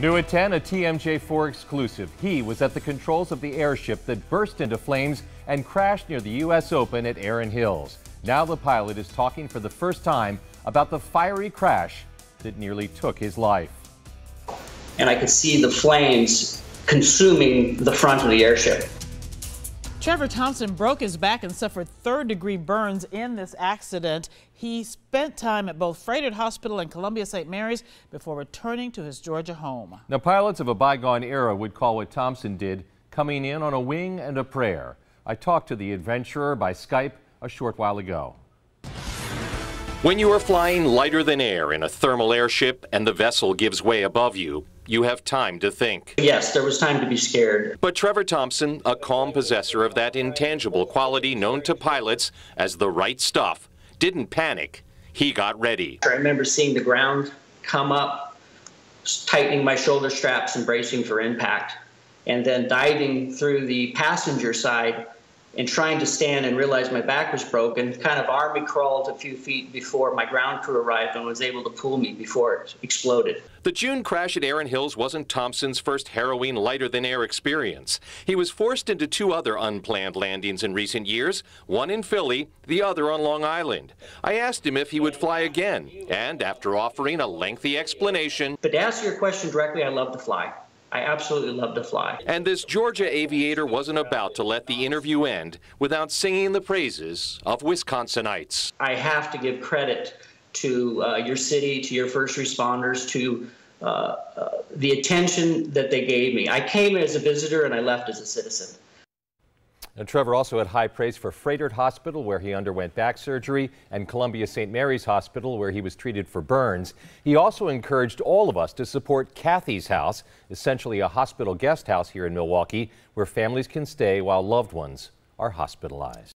New at 10, a TMJ4 exclusive. He was at the controls of the airship that burst into flames and crashed near the U.S. Open at Erin Hills. Now the pilot is talking for the first time about the fiery crash that nearly took his life. And I could see the flames consuming the front of the airship. Trevor Thompson broke his back and suffered third degree burns in this accident. He spent time at both Froedtert Hospital and Columbia St. Mary's before returning to his Georgia home. Now, pilots of a bygone era would call what Thompson did coming in on a wing and a prayer. I talked to the adventurer by Skype a short while ago. When you are flying lighter than air in a thermal airship and the vessel gives way above you, you have time to think. Yes, there was time to be scared. But Trevor Thompson, a calm possessor of that intangible quality known to pilots as the right stuff, didn't panic. He got ready. I remember seeing the ground come up, tightening my shoulder straps and bracing for impact, and then diving through the passenger side and trying to stand and realize my back was broken, kind of army crawled a few feet before my ground crew arrived and was able to pull me before it exploded. The June crash at Erin Hills wasn't Thompson's first harrowing lighter than air experience. He was forced into two other unplanned landings in recent years, one in Philly, the other on Long Island. I asked him if he would fly again, and after offering a lengthy explanation. But to answer your question directly, I love to fly. I absolutely love to fly. And this Georgia aviator wasn't about to let the interview end without singing the praises of Wisconsinites. I have to give credit to uh, your city, to your first responders, to uh, uh, the attention that they gave me. I came as a visitor and I left as a citizen. Trevor also had high praise for Froedtert Hospital, where he underwent back surgery, and Columbia St. Mary's Hospital, where he was treated for burns. He also encouraged all of us to support Kathy's House, essentially a hospital guest house here in Milwaukee, where families can stay while loved ones are hospitalized.